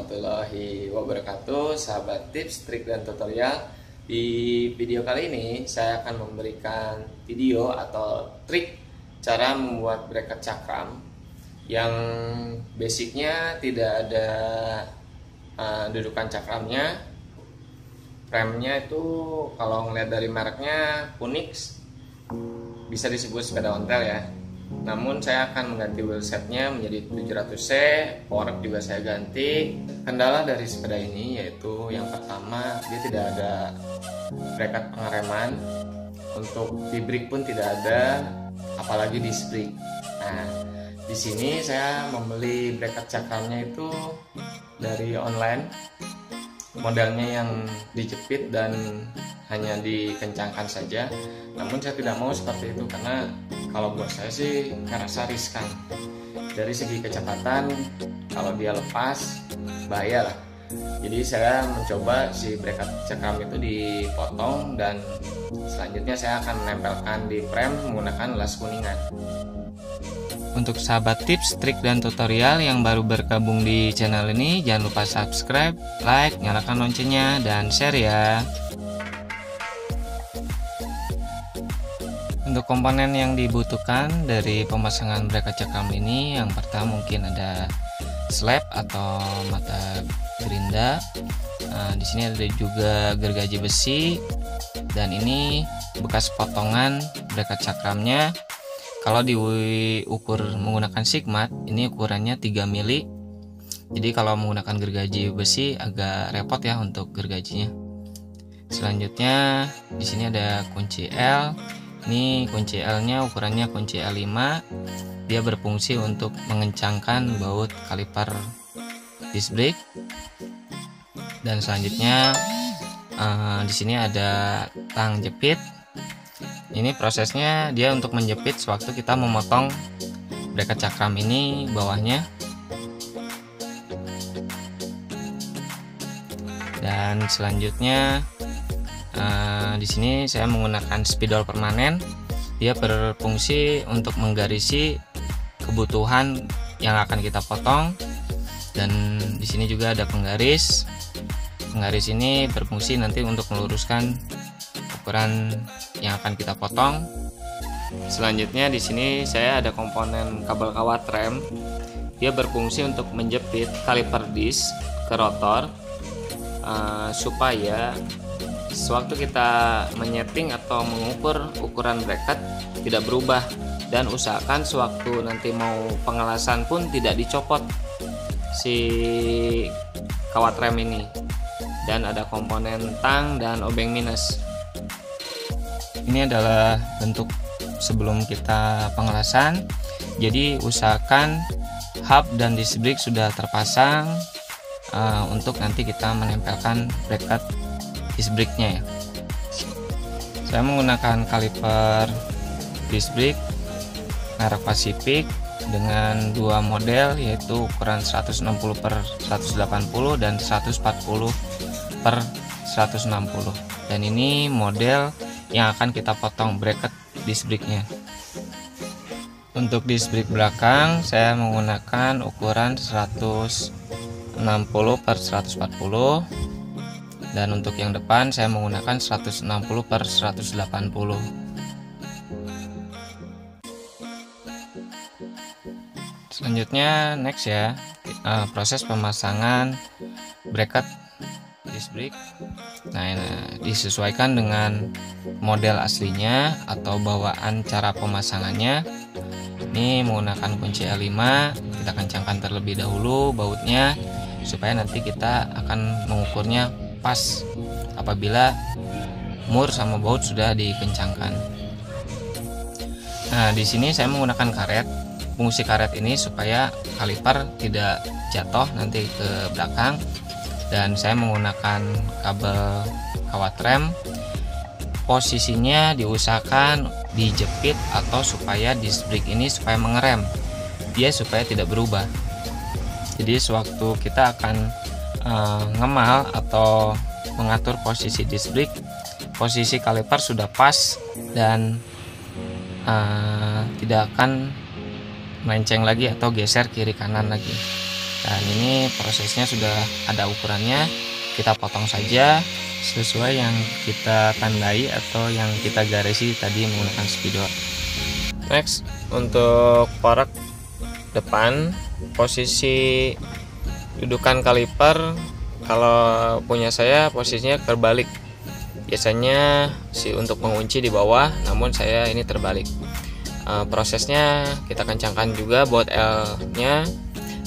Warahmatullahi wabarakatuh. Sahabat tips, trik, dan tutorial. Di video kali ini saya akan memberikan video atau trik Cara membuat bracket cakram Yang basicnya tidak ada uh, dudukan cakramnya. Remnya itu kalau ngeliat dari mereknya Punix Bisa disebut sepeda ontel ya namun saya akan mengganti wheelsetnya menjadi 700C power juga saya ganti. Kendala dari sepeda ini yaitu yang pertama dia tidak ada bracket pengereman. Untuk di brake pun tidak ada apalagi di brake nah di sini saya membeli bracket cakramnya itu dari online modelnya yang dijepit dan hanya dikencangkan saja. Namun saya tidak mau seperti itu karena kalau buat saya sih ngerasa riskan. Dari segi kecepatan kalau dia lepas bahaya lah. Jadi saya mencoba si bracket cekam itu dipotong dan selanjutnya saya akan menempelkan di frame menggunakan las kuningan untuk sahabat tips, trik, dan tutorial yang baru bergabung di channel ini, jangan lupa subscribe, like, nyalakan loncengnya, dan share ya. Untuk komponen yang dibutuhkan dari pemasangan bracket cekam ini, yang pertama mungkin ada slab atau mata gerinda. Nah, di sini ada juga gergaji besi, dan ini bekas potongan bracket cakramnya kalau diukur menggunakan sigmat ini ukurannya 3 mili. Jadi kalau menggunakan gergaji besi agak repot ya untuk gergajinya. Selanjutnya di sini ada kunci L. Ini kunci L nya ukurannya kunci L5 dia berfungsi untuk mengencangkan baut kaliper disc brake. Dan selanjutnya uh, di sini ada tang jepit ini prosesnya dia untuk menjepit sewaktu kita memotong bracket cakram ini bawahnya. Dan selanjutnya uh, di sini saya menggunakan spidol permanen. Dia berfungsi untuk menggarisi kebutuhan yang akan kita potong. Dan di sini juga ada penggaris. Penggaris ini berfungsi nanti untuk meluruskan ukuran yang akan kita potong. Selanjutnya di sini saya ada komponen kabel kawat rem. Dia berfungsi untuk menjepit kaliper disk ke rotor uh, supaya sewaktu kita menyeting atau mengukur ukuran bracket tidak berubah dan usahakan sewaktu nanti mau pengelasan pun tidak dicopot si kawat rem ini dan ada komponen tang dan obeng minus ini adalah bentuk sebelum kita pengelasan jadi usahakan hub dan disc brake sudah terpasang uh, untuk nanti kita menempelkan bracket disc brake nya ya. Saya menggunakan kaliper disc brake merek Pacific dengan dua model yaitu ukuran 160 per 180 dan 140 per 160 dan ini model yang akan kita potong bracket disc brake-nya. Untuk disc brake belakang saya menggunakan ukuran 160 per 140 dan untuk yang depan saya menggunakan 160 per 180. Selanjutnya next ya eh, proses pemasangan bracket disc brake nah, nah disesuaikan dengan model aslinya atau bawaan cara pemasangannya. Ini menggunakan kunci L5 kita kencangkan terlebih dahulu bautnya supaya nanti kita akan mengukurnya pas apabila mur sama baut sudah dikencangkan. Nah di sini saya menggunakan karet fungsi karet ini supaya kaliper tidak jatuh nanti ke belakang dan saya menggunakan kabel kawat rem. Posisinya diusahakan dijepit atau supaya disc brake ini supaya mengerem. Dia supaya tidak berubah. Jadi sewaktu kita akan uh, ngemal atau mengatur posisi disc brake posisi kaliper sudah pas dan uh, tidak akan melenceng lagi atau geser kiri kanan lagi dan ini prosesnya sudah ada ukurannya. Kita potong saja sesuai yang kita tandai atau yang kita garisi tadi menggunakan spidol next untuk porak depan posisi dudukan kaliper kalau punya saya posisinya terbalik. Biasanya si untuk mengunci di bawah namun saya ini terbalik. E, prosesnya kita kencangkan juga buat L nya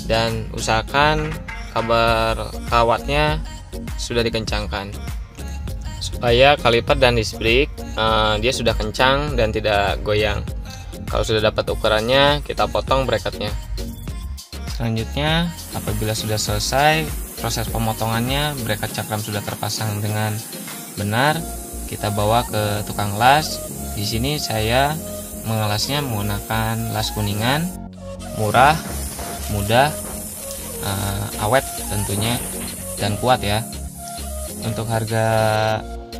dan usahakan kabar kawatnya sudah dikencangkan. Supaya kaliper dan disc brake uh, dia sudah kencang dan tidak goyang. Kalau sudah dapat ukurannya kita potong bracketnya. Selanjutnya apabila sudah selesai proses pemotongannya bracket cakram sudah terpasang dengan benar kita bawa ke tukang las. Di sini saya mengelasnya menggunakan las kuningan murah mudah uh, awet tentunya dan kuat ya. Untuk harga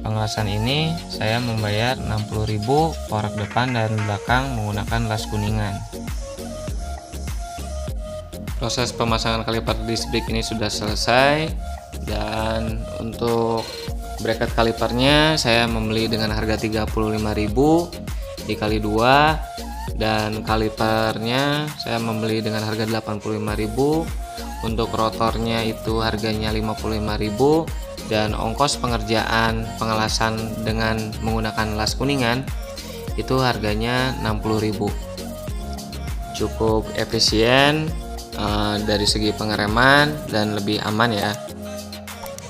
pengelasan ini saya membayar 60.000 porak depan dan belakang menggunakan las kuningan. Proses pemasangan kaliper disc brake ini sudah selesai dan untuk bracket kalipernya saya membeli dengan harga 35.000 dikali 2 dan kalipernya saya membeli dengan harga 85.000 untuk rotornya itu harganya 55.000 dan ongkos pengerjaan pengelasan dengan menggunakan las kuningan itu harganya 60.000 cukup efisien uh, dari segi pengereman dan lebih aman ya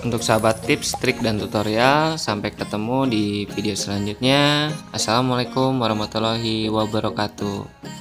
untuk sahabat tips, trik, dan tutorial sampai ketemu di video selanjutnya. Assalamualaikum warahmatullahi wabarakatuh